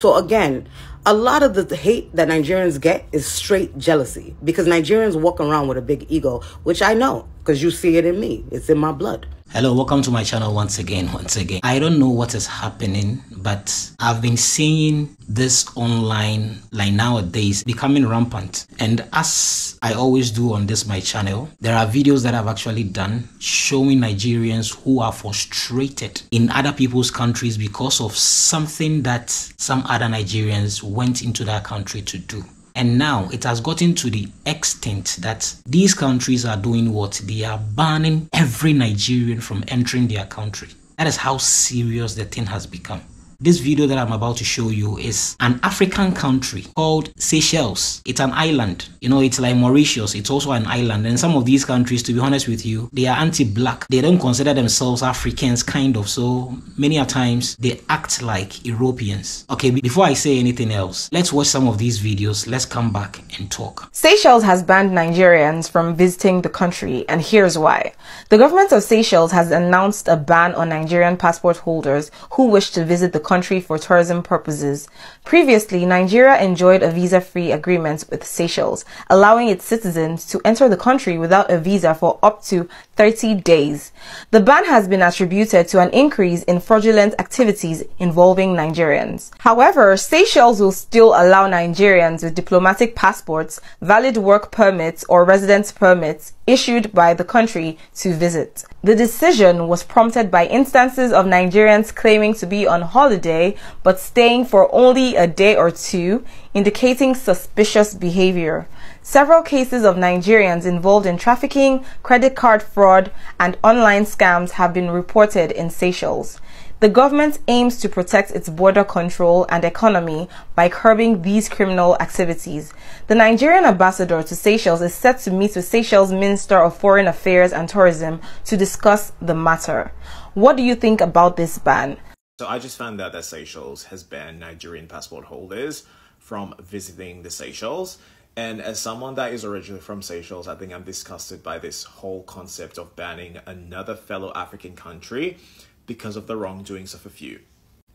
So again, a lot of the hate that Nigerians get is straight jealousy because Nigerians walk around with a big ego, which I know because you see it in me. It's in my blood. Hello, welcome to my channel once again. Once again, I don't know what is happening, but I've been seeing this online like nowadays becoming rampant. And as I always do on this my channel, there are videos that I've actually done showing Nigerians who are frustrated in other people's countries because of something that some other Nigerians went into that country to do. And now it has gotten to the extent that these countries are doing what? They are banning every Nigerian from entering their country. That is how serious the thing has become. This video that I'm about to show you is an African country called Seychelles. It's an island. You know, it's like Mauritius. It's also an island. And some of these countries, to be honest with you, they are anti-black. They don't consider themselves Africans, kind of. So many a times they act like Europeans. Okay, before I say anything else, let's watch some of these videos. Let's come back and talk. Seychelles has banned Nigerians from visiting the country, and here's why. The government of Seychelles has announced a ban on Nigerian passport holders who wish to visit the country for tourism purposes. Previously, Nigeria enjoyed a visa-free agreement with Seychelles, allowing its citizens to enter the country without a visa for up to 30 days. The ban has been attributed to an increase in fraudulent activities involving Nigerians. However, Seychelles will still allow Nigerians with diplomatic passports, valid work permits, or residence permits issued by the country to visit. The decision was prompted by instances of Nigerians claiming to be on holiday but staying for only a day or two, indicating suspicious behavior. Several cases of Nigerians involved in trafficking, credit card fraud, and online scams have been reported in Seychelles. The government aims to protect its border control and economy by curbing these criminal activities. The Nigerian ambassador to Seychelles is set to meet with Seychelles Minister of Foreign Affairs and Tourism to discuss the matter. What do you think about this ban? So I just found out that Seychelles has banned Nigerian passport holders from visiting the Seychelles. And as someone that is originally from Seychelles, I think I'm disgusted by this whole concept of banning another fellow African country because of the wrongdoings of a few.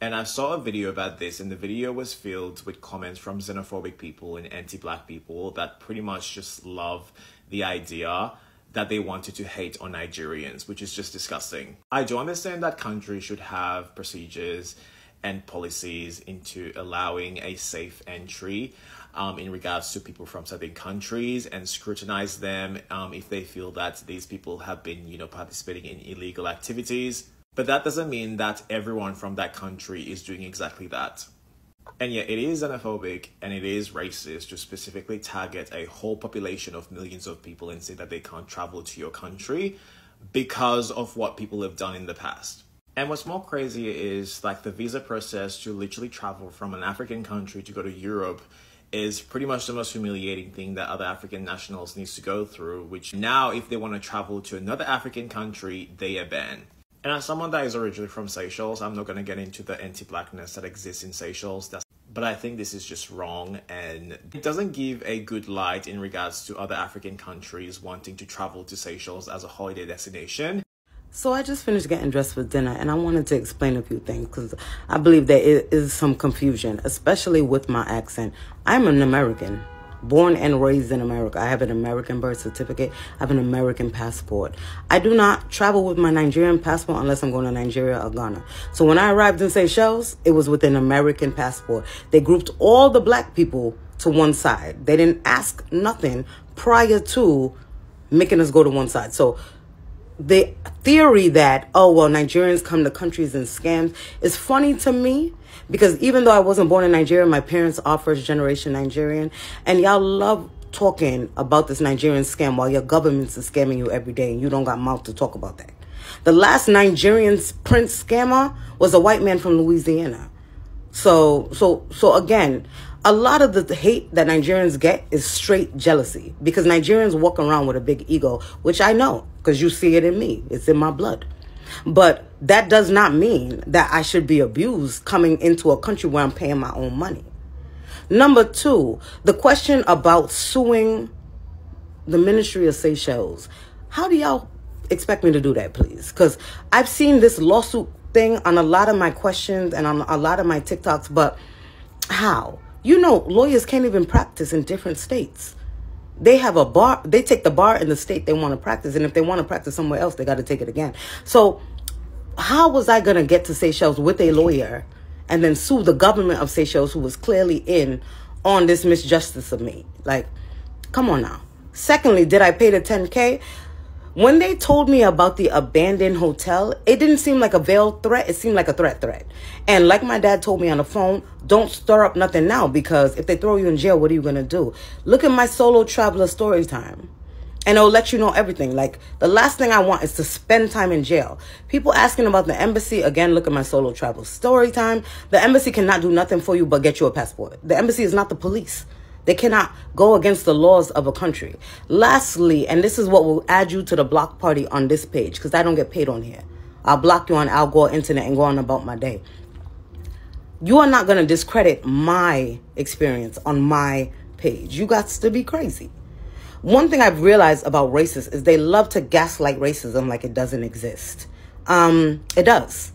And I saw a video about this, and the video was filled with comments from xenophobic people and anti black people that pretty much just love the idea that they wanted to hate on Nigerians, which is just disgusting. I do understand that countries should have procedures and policies into allowing a safe entry um, in regards to people from certain countries and scrutinize them um, if they feel that these people have been, you know, participating in illegal activities. But that doesn't mean that everyone from that country is doing exactly that. And yet, it is xenophobic and it is racist to specifically target a whole population of millions of people and say that they can't travel to your country because of what people have done in the past. And what's more crazy is like the visa process to literally travel from an African country to go to Europe is pretty much the most humiliating thing that other African nationals needs to go through, which now if they want to travel to another African country, they are banned. And as someone that is originally from Seychelles, I'm not going to get into the anti-blackness that exists in Seychelles. That's, but I think this is just wrong and it doesn't give a good light in regards to other African countries wanting to travel to Seychelles as a holiday destination. So I just finished getting dressed for dinner and I wanted to explain a few things because I believe there is some confusion, especially with my accent. I'm an American born and raised in America. I have an American birth certificate. I have an American passport. I do not travel with my Nigerian passport unless I'm going to Nigeria or Ghana. So when I arrived in Seychelles, it was with an American passport. They grouped all the black people to one side. They didn't ask nothing prior to making us go to one side. So the theory that, oh, well, Nigerians come to countries and scams is funny to me because even though I wasn't born in Nigeria, my parents are first generation Nigerian. And y'all love talking about this Nigerian scam while your government is scamming you every day and you don't got mouth to talk about that. The last Nigerian prince scammer was a white man from Louisiana. So, so, so again, a lot of the hate that Nigerians get is straight jealousy because Nigerians walk around with a big ego, which I know because you see it in me. It's in my blood. But that does not mean that I should be abused coming into a country where I'm paying my own money. Number two, the question about suing the Ministry of Seychelles. How do y'all expect me to do that, please? Because I've seen this lawsuit thing on a lot of my questions and on a lot of my TikToks, but How? You know, lawyers can't even practice in different states. They have a bar, they take the bar in the state they want to practice. And if they want to practice somewhere else, they got to take it again. So, how was I going to get to Seychelles with a lawyer and then sue the government of Seychelles, who was clearly in on this misjustice of me? Like, come on now. Secondly, did I pay the 10K? When they told me about the abandoned hotel, it didn't seem like a veiled threat. It seemed like a threat threat. And like my dad told me on the phone, don't stir up nothing now because if they throw you in jail, what are you going to do? Look at my solo traveler story time. And it'll let you know everything. Like the last thing I want is to spend time in jail. People asking about the embassy, again, look at my solo travel story time. The embassy cannot do nothing for you but get you a passport. The embassy is not the police. They cannot go against the laws of a country. Lastly, and this is what will add you to the block party on this page, because I don't get paid on here. I'll block you on Al Gore Internet and go on about my day. You are not going to discredit my experience on my page. You got to be crazy. One thing I've realized about racists is they love to gaslight racism like it doesn't exist. Um, it does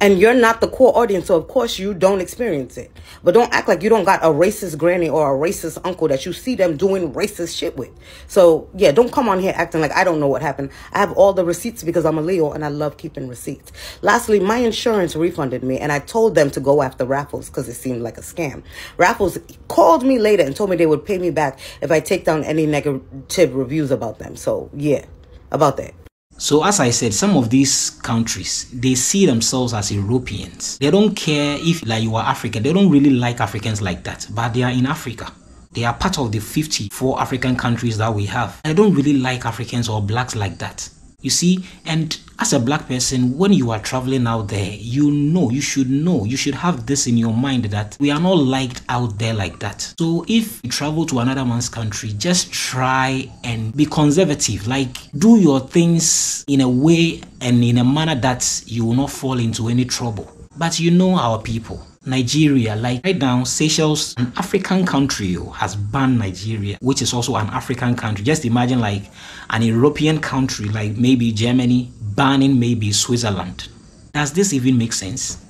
and you're not the core audience, so of course you don't experience it. But don't act like you don't got a racist granny or a racist uncle that you see them doing racist shit with. So yeah, don't come on here acting like I don't know what happened. I have all the receipts because I'm a Leo and I love keeping receipts. Lastly, my insurance refunded me and I told them to go after Raffles because it seemed like a scam. Raffles called me later and told me they would pay me back if I take down any negative reviews about them. So yeah, about that. So as I said, some of these countries, they see themselves as Europeans. They don't care if like you are African. They don't really like Africans like that, but they are in Africa. They are part of the 54 African countries that we have. I don't really like Africans or blacks like that. You see, and as a black person, when you are traveling out there, you know, you should know, you should have this in your mind that we are not liked out there like that. So if you travel to another man's country, just try and be conservative. Like, do your things in a way and in a manner that you will not fall into any trouble. But you know our people. Nigeria, like right now, Seychelles, an African country, oh, has banned Nigeria, which is also an African country. Just imagine like an European country, like maybe Germany, banning maybe Switzerland. Does this even make sense?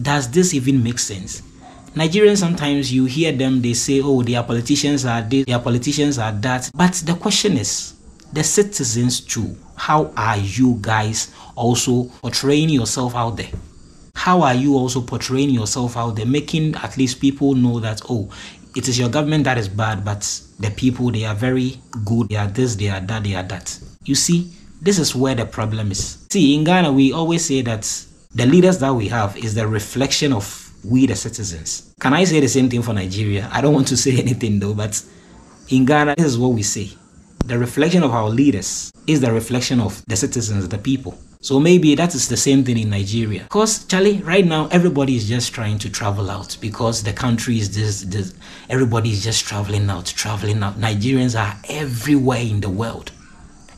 Does this even make sense? Nigerians sometimes you hear them, they say, oh, their politicians are this, their politicians are that. But the question is, the citizens too, how are you guys also portraying yourself out there? How are you also portraying yourself out there, making at least people know that, oh, it is your government that is bad, but the people, they are very good. They are this, they are that, they are that. You see, this is where the problem is. See, in Ghana, we always say that the leaders that we have is the reflection of we, the citizens. Can I say the same thing for Nigeria? I don't want to say anything though, but in Ghana, this is what we say. The reflection of our leaders is the reflection of the citizens, the people. So maybe that is the same thing in Nigeria. Because Charlie, right now everybody is just trying to travel out because the country is this, this everybody is just traveling out, traveling out. Nigerians are everywhere in the world.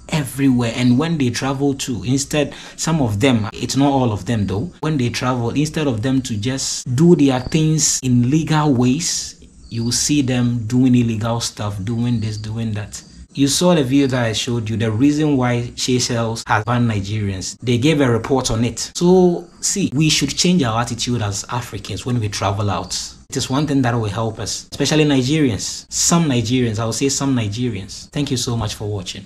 Everywhere, and when they travel to, instead, some of them, it's not all of them though, when they travel, instead of them to just do their things in legal ways, you will see them doing illegal stuff, doing this, doing that. You saw the video that I showed you, the reason why Seychelles has banned Nigerians. They gave a report on it. So, see, we should change our attitude as Africans when we travel out. It is one thing that will help us, especially Nigerians. Some Nigerians, I will say some Nigerians. Thank you so much for watching.